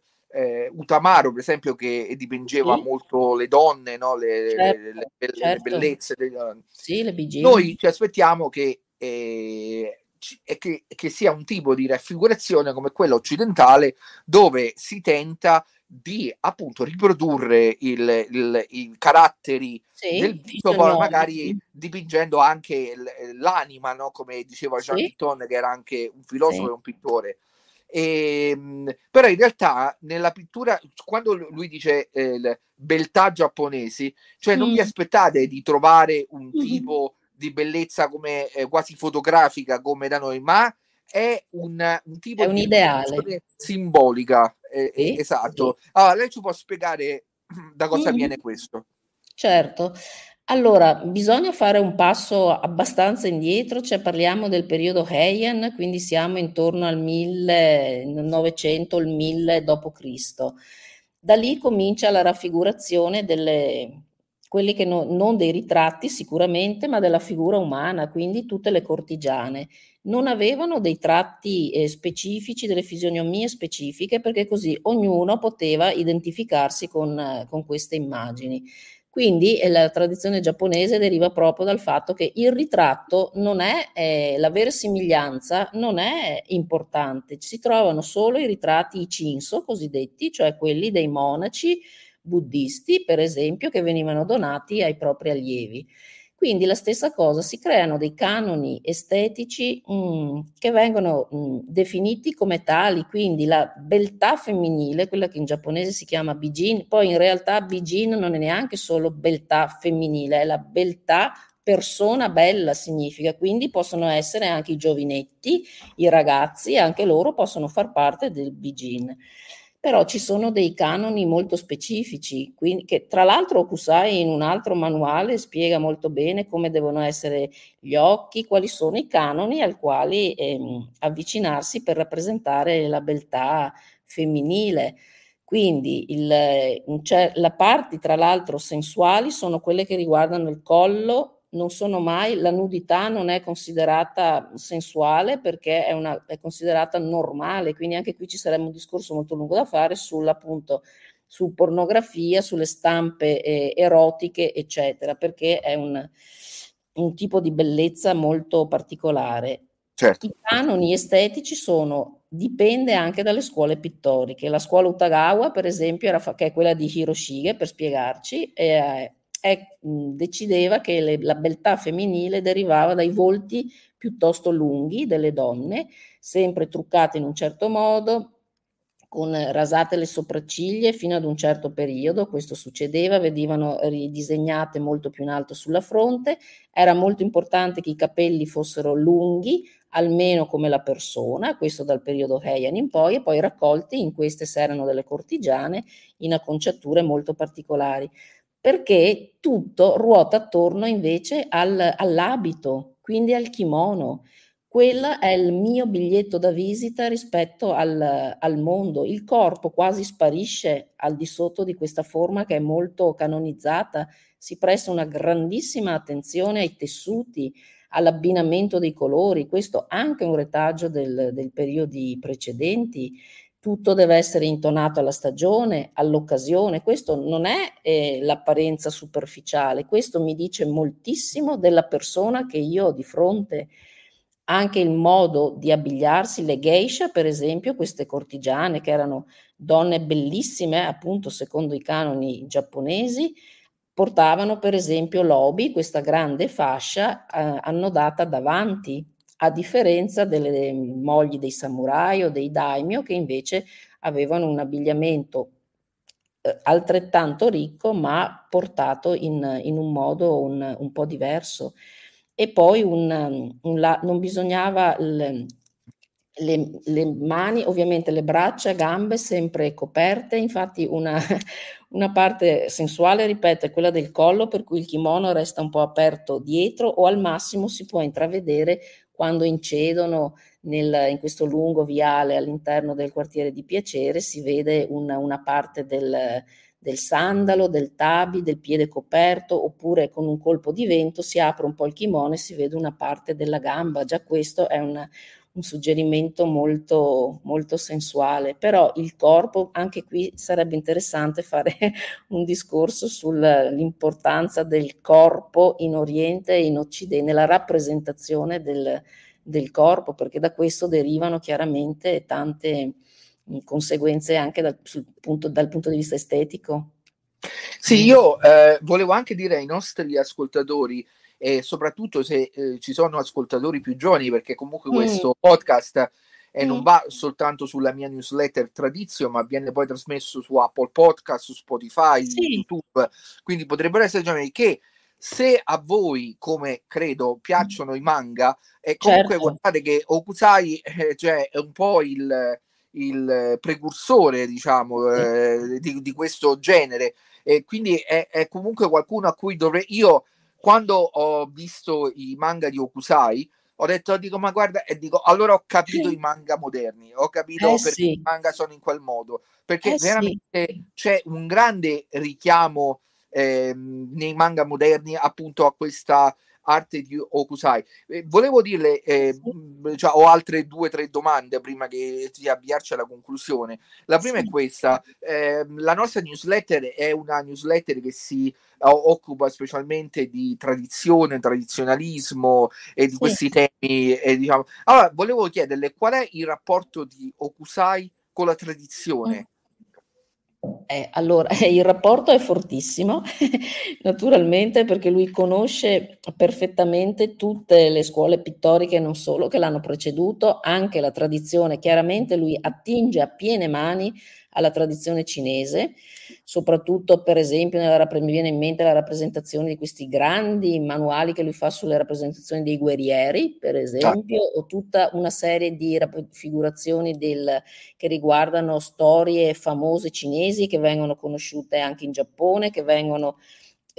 Utamaro, per esempio, che dipingeva sì. molto le donne, no? le, certo, le, le, certo. le, bellezze, le, sì, le noi ci aspettiamo che eh, è che, che, sia un tipo di raffigurazione come quella occidentale dove si tenta di appunto riprodurre il, il, i caratteri sì, del viso, poi magari dipingendo anche l'anima, no? come diceva Jean sì. Pitton, che era anche un filosofo sì. e un pittore. E, ehm, però in realtà nella pittura, quando lui dice eh, beltà giapponesi, cioè non mm. vi aspettate di trovare un mm. tipo di bellezza come eh, quasi fotografica come da noi, ma è un, un tipo è un di ideale simbolica. Eh, sì, esatto. Sì. Allora, lei ci può spiegare da cosa mm. viene questo? Certo. Allora, bisogna fare un passo abbastanza indietro, cioè parliamo del periodo Heian, quindi siamo intorno al 1900, il 1000 d.C. Da lì comincia la raffigurazione delle, quelli che no, non dei ritratti sicuramente, ma della figura umana, quindi tutte le cortigiane. Non avevano dei tratti eh, specifici, delle fisionomie specifiche, perché così ognuno poteva identificarsi con, eh, con queste immagini. Quindi eh, la tradizione giapponese deriva proprio dal fatto che il ritratto non è, eh, la verosimiglianza non è importante, si trovano solo i ritratti i cinso cosiddetti, cioè quelli dei monaci buddisti, per esempio, che venivano donati ai propri allievi. Quindi la stessa cosa, si creano dei canoni estetici mh, mm, che vengono mh, mm, definiti come tali, quindi la beltà femminile, quella che in giapponese si chiama bijin, poi in realtà bijin non è neanche solo beltà femminile, è la beltà persona bella significa, quindi possono essere anche i giovinetti, i ragazzi, anche loro possono far parte del bijin però ci sono dei canoni molto specifici, quindi, che tra l'altro Kusai in un altro manuale spiega molto bene come devono essere gli occhi, quali sono i canoni al quali ehm, avvicinarsi per rappresentare la beltà femminile. Quindi il, la parte, tra l'altro, sensuali sono quelle che riguardano il collo non sono mai, la nudità non è considerata sensuale perché è, una, è considerata normale, quindi anche qui ci sarebbe un discorso molto lungo da fare sull'appunto su pornografia, sulle stampe eh, erotiche, eccetera, perché è un, un, tipo di bellezza molto particolare. Certo. I canoni estetici sono, dipende anche dalle scuole pittoriche. La scuola Utagawa, per esempio, era, che è quella di Hiroshige, per spiegarci, è, mh, decideva che le, la beltà femminile derivava dai volti piuttosto lunghi delle donne, sempre truccate in un certo modo, con rasate le sopracciglia fino ad un certo periodo, questo succedeva, venivano ridisegnate molto più in alto sulla fronte, era molto importante che i capelli fossero lunghi, almeno come la persona, questo dal periodo Heian in poi, e poi raccolti in queste se erano delle cortigiane in acconciature molto particolari. Perché tutto ruota attorno invece al, all'abito, quindi al kimono. Quello è il mio biglietto da visita rispetto al, al, mondo. Il corpo quasi sparisce al di sotto di questa forma che è molto canonizzata. Si presta una grandissima attenzione ai tessuti, all'abbinamento dei colori. Questo anche un retaggio del, del periodi precedenti tutto deve essere intonato alla stagione, all'occasione. Questo non è eh, l'apparenza superficiale, questo mi dice moltissimo della persona che io ho di fronte. Anche il modo di abbigliarsi, le geisha, per esempio, queste cortigiane che erano donne bellissime, appunto secondo i canoni giapponesi, portavano per esempio l'obi, questa grande fascia eh, annodata davanti, a differenza delle mogli dei samurai o dei daimyo che invece avevano un abbigliamento eh, altrettanto ricco ma portato in, in un modo un, un, po' diverso. E poi un, un, non bisognava le, le, le, mani, ovviamente le braccia, gambe sempre coperte, infatti una, <laughs> una parte sensuale, ripeto, è quella del collo, per cui il kimono resta un po' aperto dietro o al massimo si può intravedere quando incedono nel, in questo lungo viale all'interno del quartiere di Piacere, si vede una, una parte del, del sandalo, del tabi, del piede coperto, oppure con un colpo di vento si apre un po' il kimono e si vede una parte della gamba. Già questo è una, un suggerimento molto, molto sensuale, però il corpo, anche qui sarebbe interessante fare <laughs> un discorso sull'importanza del corpo in Oriente e in Occidente, nella rappresentazione del, del corpo, perché da questo derivano chiaramente tante conseguenze anche dal, punto, dal punto di vista estetico. Sì, io eh, volevo anche dire ai nostri ascoltatori e soprattutto se eh, ci sono ascoltatori più giovani, perché comunque mm. questo podcast eh, mm. non va soltanto sulla mia newsletter Tradizio, ma viene poi trasmesso su Apple Podcast, su Spotify, sì. YouTube, quindi potrebbero essere giovani che se a voi, come credo, piacciono i manga, e comunque certo. guardate che Okusai eh, cioè, è un po' il, il precursore, diciamo, eh, di, di, questo genere, e quindi è, è comunque qualcuno a cui dovrei io quando ho visto i manga di Okusai, ho detto, dico, ma guarda, e dico, allora ho capito i manga moderni, ho capito eh, perché sì. i manga sono in quel modo, perché eh, veramente sì. c'è un grande richiamo eh, nei manga moderni appunto a questa arte di Okusai. Eh, volevo dirle, eh, cioè, ho altre due o tre domande prima che di avviarci alla conclusione. La prima sì. è questa: eh, la nostra newsletter è una newsletter che si occupa specialmente di tradizione, tradizionalismo e di sì. questi temi. E, diciamo. Allora, volevo chiederle qual è il rapporto di Okusai con la tradizione? Mm. Eh, allora, <laughs> il rapporto è fortissimo, <laughs> naturalmente, perché lui conosce perfettamente tutte le scuole pittoriche, non solo che l'hanno preceduto, anche la tradizione. Chiaramente lui attinge a piene mani alla tradizione cinese, soprattutto per esempio nella, mi viene in mente la rappresentazione di questi grandi manuali che lui fa sulle rappresentazioni dei guerrieri, per esempio, ah. o tutta una serie di raffigurazioni del, che riguardano storie famose cinesi che vengono conosciute anche in Giappone, che vengono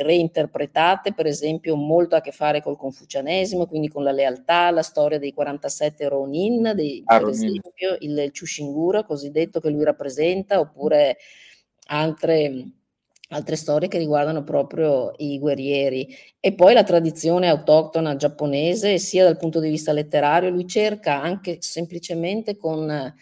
reinterpretate, per esempio, molto a che fare col confucianesimo, quindi con la lealtà, la storia dei 47 Ronin, dei, ah, per Ronin. esempio il, Chushingura cosiddetto che lui rappresenta, oppure altre, altre storie che riguardano proprio i guerrieri. E poi la tradizione autoctona giapponese, sia dal punto di vista letterario, lui cerca anche semplicemente con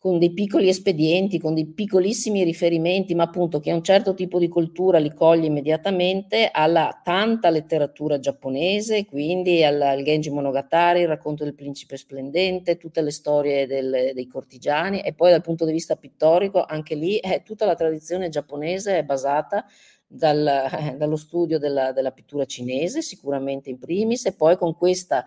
con dei piccoli espedienti, con dei piccolissimi riferimenti, ma appunto che un certo tipo di cultura li coglie immediatamente alla tanta letteratura giapponese, quindi al, al Genji Monogatari, il racconto del principe splendente, tutte le storie del, dei cortigiani e poi dal punto di vista pittorico anche lì è tutta la tradizione giapponese è basata dal, eh, dallo studio della, della pittura cinese, sicuramente in primis, e poi con questa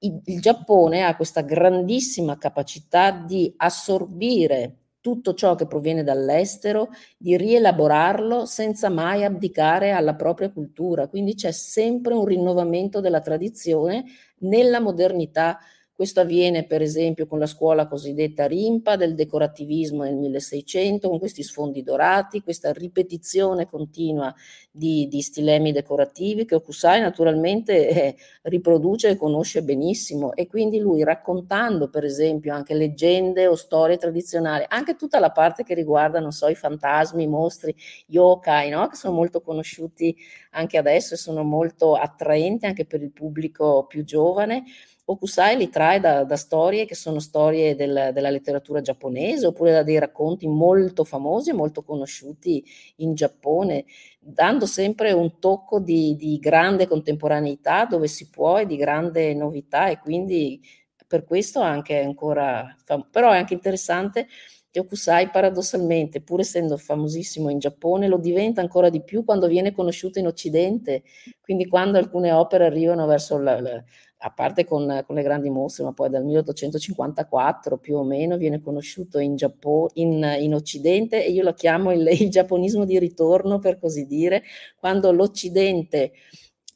il, Giappone ha questa grandissima capacità di assorbire tutto ciò che proviene dall'estero, di rielaborarlo senza mai abdicare alla propria cultura. Quindi c'è sempre un rinnovamento della tradizione nella modernità Questo avviene per esempio con la scuola cosiddetta Rimpa del decorativismo nel 1600, con questi sfondi dorati, questa ripetizione continua di, di stilemi decorativi che Okusai naturalmente eh, riproduce e conosce benissimo e quindi lui raccontando per esempio anche leggende o storie tradizionali, anche tutta la parte che riguarda, non so, i fantasmi, i mostri, yokai, no? che sono molto conosciuti anche adesso e sono molto attraenti anche per il pubblico più giovane, Okusai li trae da, da storie che sono storie del, della letteratura giapponese oppure da dei racconti molto famosi e molto conosciuti in Giappone, dando sempre un tocco di, di grande contemporaneità dove si può e di grande novità e quindi per questo anche ancora, però è anche interessante che Okusai paradossalmente, pur essendo famosissimo in Giappone, lo diventa ancora di più quando viene conosciuto in Occidente, quindi quando alcune opere arrivano verso la, la a parte con, con, le grandi mostre, ma poi dal 1854 più o meno viene conosciuto in, Giappone, in, in Occidente e io lo chiamo il, il, giapponismo di ritorno, per così dire, quando l'Occidente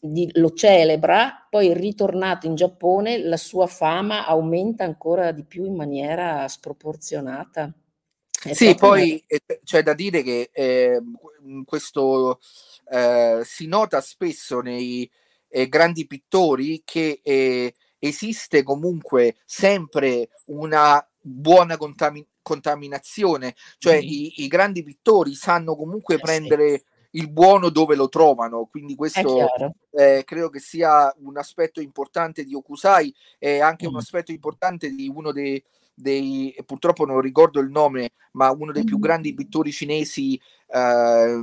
di, lo celebra, poi ritornato in Giappone la sua fama aumenta ancora di più in maniera sproporzionata. Sì, poi c'è da dire che eh, questo eh, si nota spesso nei eh, grandi pittori che eh, esiste comunque sempre una buona contami- contaminazione, cioè mm. i, i, grandi pittori sanno comunque eh, prendere sì. il buono dove lo trovano, quindi questo eh, credo che sia un aspetto importante di Okusai e anche mm. un aspetto importante di uno dei dei, purtroppo non ricordo il nome, ma uno dei più mm-hmm. grandi pittori cinesi eh,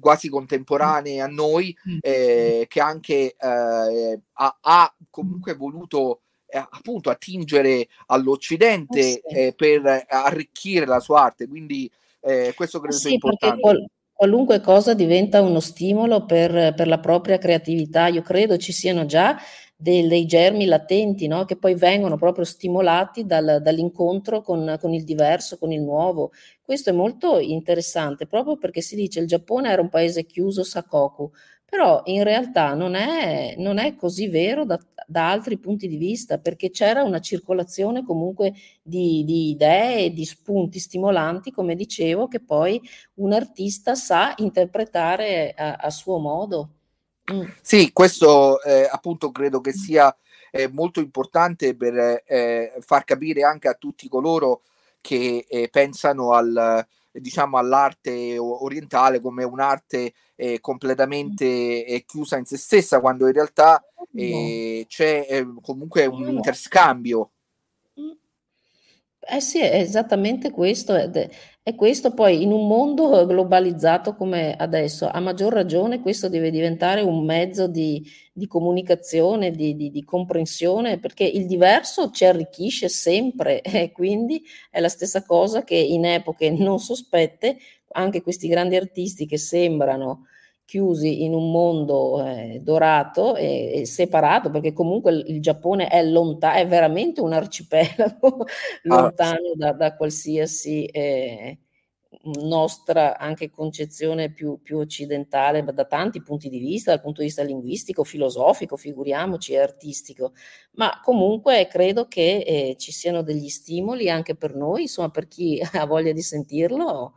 quasi contemporanei a noi, mm-hmm. eh, che anche eh, ha, ha, comunque voluto eh, appunto attingere all'Occidente sì. Eh, per arricchire la sua arte. Quindi eh, questo credo sì, sia importante. Qual- qualunque cosa diventa uno stimolo per, per la propria creatività. Io credo ci siano già dei, dei germi latenti no? che poi vengono proprio stimolati dal, dall'incontro con, con, il diverso, con il nuovo. Questo è molto interessante proprio perché si dice il Giappone era un paese chiuso, sakoku, però in realtà non è, non è così vero da, da, altri punti di vista perché c'era una circolazione comunque di, di idee di spunti stimolanti, come dicevo, che poi un artista sa interpretare a, a suo modo. Mm. Sì, questo eh, appunto credo che sia eh, molto importante per eh, far capire anche a tutti coloro che eh, pensano al, diciamo, all'arte orientale come un'arte eh, completamente eh, chiusa in se stessa, quando in realtà c'è comunque un interscambio eh sì, è esattamente questo, ed è, è questo poi in un mondo globalizzato come adesso, a maggior ragione questo deve diventare un mezzo di, di comunicazione, di, di, di, comprensione, perché il diverso ci arricchisce sempre <laughs> e quindi è la stessa cosa che in epoche non sospette anche questi grandi artisti che sembrano chiusi in un mondo eh, dorato e, e, separato, perché comunque il, Giappone è lontano, è veramente un arcipelago <laughs> ah, lontano da, da, qualsiasi eh, nostra anche concezione più, più, occidentale da tanti punti di vista, dal punto di vista linguistico, filosofico, figuriamoci, e artistico. Ma comunque credo che eh, ci siano degli stimoli anche per noi, insomma, per chi <laughs> ha voglia di sentirlo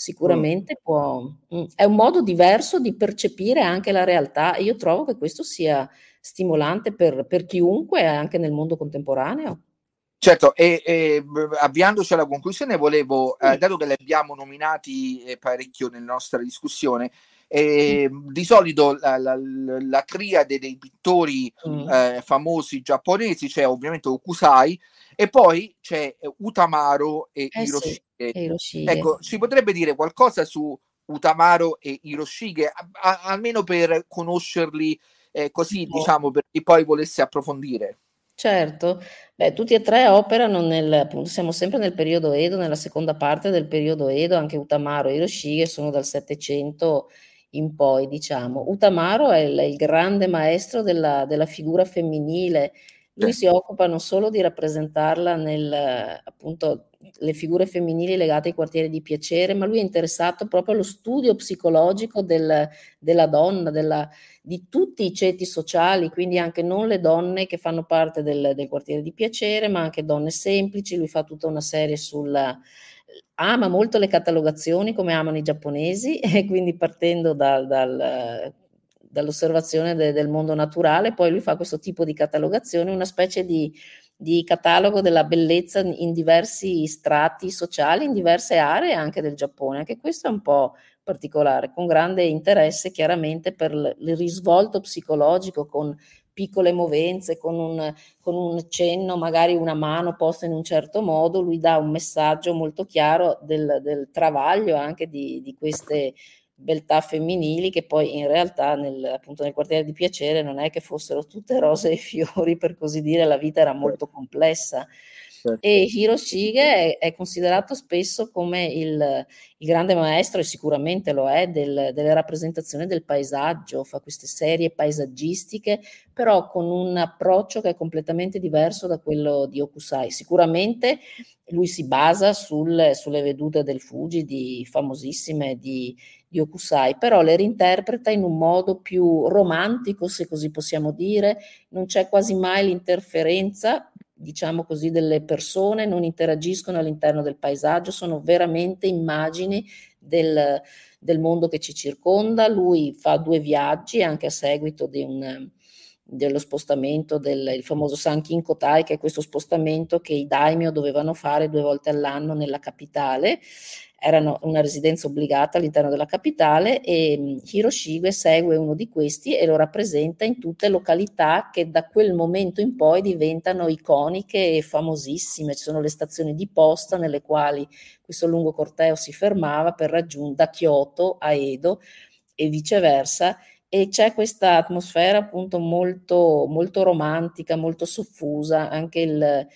sicuramente mm. può, mm, è un modo diverso di percepire anche la realtà e io trovo che questo sia stimolante per, per chiunque anche nel mondo contemporaneo. Certo, e, e avviandoci alla conclusione, volevo, eh, dato che li abbiamo nominati eh, parecchio nella nostra discussione, eh, di solito la, la, la, triade dei pittori mm. eh, famosi giapponesi c'è ovviamente Okusai e poi c'è Utamaro e eh Hiroshige. Sì. Hiroshige. Ecco, ci potrebbe dire qualcosa su Utamaro e Hiroshige, a, a, almeno per conoscerli eh, così, no. diciamo, per chi poi volesse approfondire. Certo, beh, tutti e tre operano nel, appunto, siamo sempre nel periodo Edo, nella seconda parte del periodo Edo, anche Utamaro e Hiroshige sono dal 700 in poi, diciamo. Utamaro è il, il grande maestro della, della figura femminile, lui si occupa non solo di rappresentarla nel, appunto, le figure femminili legate ai quartieri di piacere, ma lui è interessato proprio allo studio psicologico del, della donna, della, di tutti i ceti sociali, quindi anche non le donne che fanno parte del, del quartiere di piacere, ma anche donne semplici. Lui fa tutta una serie sulla ama molto le catalogazioni come amano i giapponesi <laughs> e quindi partendo dal, dal, dall'osservazione de, del mondo naturale, poi lui fa questo tipo di catalogazione, una specie di, di catalogo della bellezza in diversi strati sociali, in diverse aree anche del Giappone. Anche questo è un po' particolare, con grande interesse chiaramente per il risvolto psicologico, con piccole movenze, con un, con un cenno, magari una mano posta in un certo modo, lui dà un messaggio molto chiaro del, del travaglio anche di, di queste beltà femminili che poi in realtà nel, appunto nel quartiere di piacere non è che fossero tutte rose e fiori per così dire, la vita era molto complessa. Certo. E Hiroshige è, è, considerato spesso come il, il, grande maestro, e sicuramente lo è, del, delle rappresentazioni del paesaggio, fa queste serie paesaggistiche, però con un approccio che è completamente diverso da quello di Okusai. Sicuramente lui si basa sul, sulle vedute del Fuji, di, famosissime di, di Okusai, però le reinterpreta in un modo più romantico, se così possiamo dire, non c'è quasi mai l'interferenza, diciamo così, delle persone, non interagiscono all'interno del paesaggio, sono veramente immagini del, del mondo che ci circonda. Lui fa due viaggi anche a seguito di un dello spostamento del famoso Sankin Kotai, che è questo spostamento che i daimyo dovevano fare due volte all'anno nella capitale erano una residenza obbligata all'interno della capitale e mm, Hiroshige segue uno di questi e lo rappresenta in tutte località che da quel momento in poi diventano iconiche e famosissime. Ci sono le stazioni di posta nelle quali questo lungo corteo si fermava per raggiungere da Kyoto a Edo e viceversa e c'è questa atmosfera appunto molto, molto romantica, molto soffusa, anche il,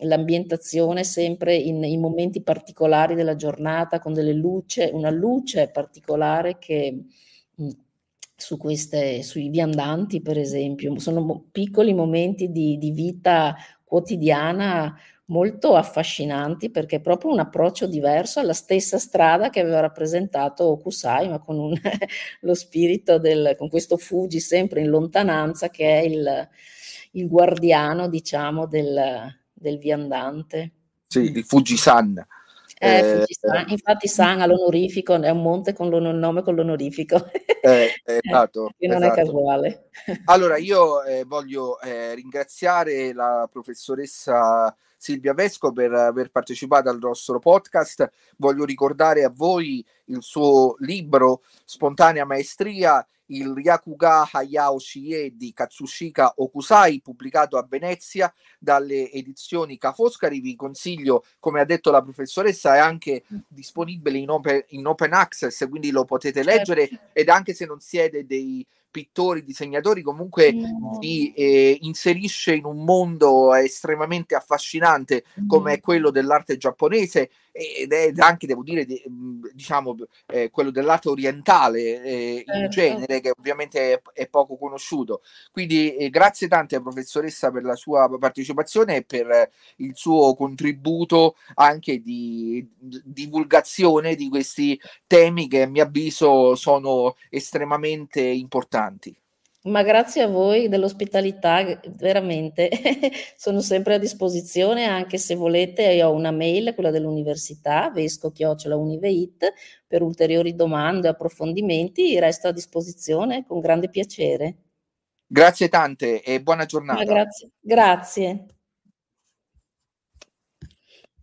l'ambientazione sempre in, in, momenti particolari della giornata con delle luci, una luce particolare che mm, su queste, sui viandanti per esempio, sono piccoli momenti di, di vita quotidiana molto affascinanti perché è proprio un approccio diverso alla stessa strada che aveva rappresentato Okusai, ma con un, <laughs> lo spirito del, con questo Fuji sempre in lontananza che è il, il guardiano, diciamo, del, del viandante. Sì, il Fujisan. Eh, eh, Fujisan. Infatti San ha l'onorifico, è un monte con il nome con l'onorifico. Eh, <laughs> esatto, eh, non esatto. è casuale. Allora, io eh, voglio eh, ringraziare la professoressa Silvia Vesco per aver partecipato al nostro podcast. Voglio ricordare a voi il suo libro Spontanea Maestria il Ryakuga Hayao Shie di Katsushika Okusai, pubblicato a Venezia dalle edizioni Ca' Foscari. Vi consiglio, come ha detto la professoressa, è anche disponibile in open, in open access, quindi lo potete leggere certo. ed anche se non siete dei pittori, disegnatori, comunque no. si eh, inserisce in un mondo estremamente affascinante come è quello dell'arte giapponese ed è anche, devo dire, diciamo, eh, quello dell'arte orientale eh, certo. in genere, che ovviamente è, è poco conosciuto. Quindi eh, grazie tante professoressa per la sua partecipazione e per il suo contributo anche di, di divulgazione di questi temi che a mio avviso sono estremamente importanti. Ma grazie a voi dell'ospitalità, veramente <laughs> sono sempre a disposizione, anche se volete, io ho una mail, quella dell'università, vesco-univeit, per ulteriori domande o approfondimenti, resto a disposizione con grande piacere. Grazie tante e buona giornata. grazie. grazie.